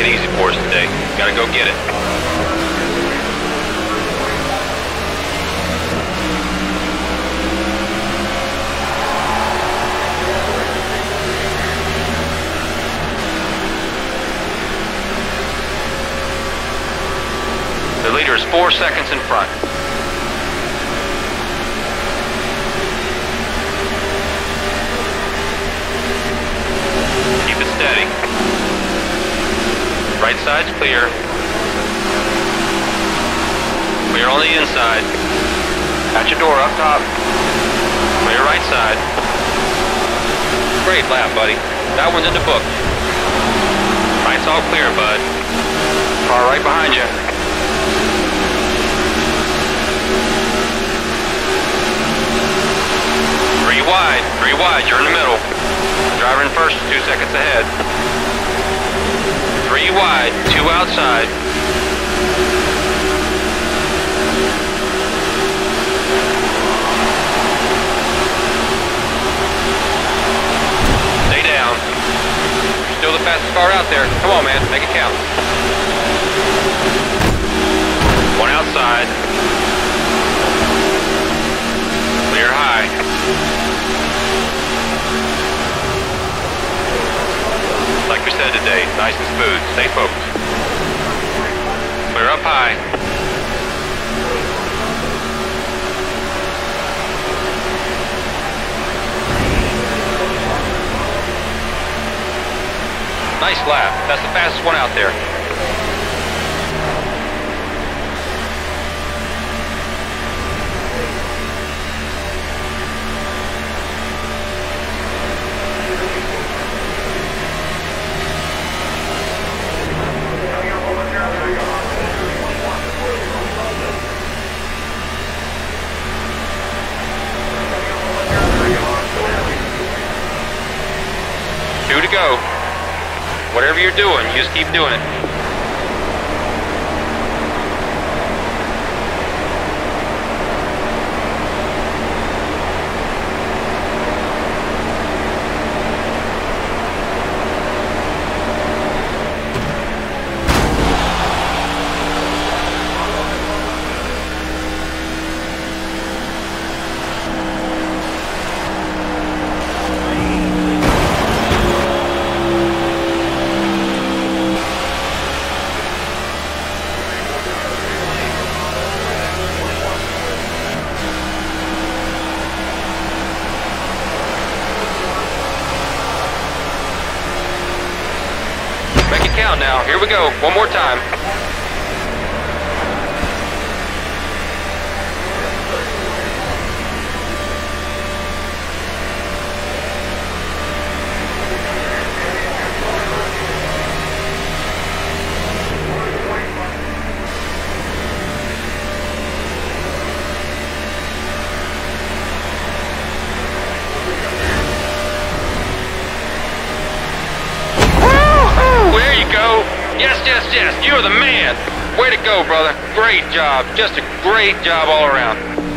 it easy for us today. Gotta go get it. The leader is four seconds in front. Keep it steady. Right side's clear. Clear on the inside. Got your door up top. Clear right side. Great lap, buddy. That one's in the book. Right's all clear, bud. Car right behind you. Three wide, three wide, you're in the middle. Driver in first, two seconds ahead. Three wide, two outside. Stay down. Still the fastest car out there. Come on, man, make it count. Today, nice and smooth. Stay focused. Clear up high. Nice lap. That's the fastest one out there. To go. Whatever you're doing, you just keep doing it. Make it count now. Here we go. One more time. Woo-hoo! There you go. Yes. You're the man. Way to go, brother. Great job. Just a great job all around.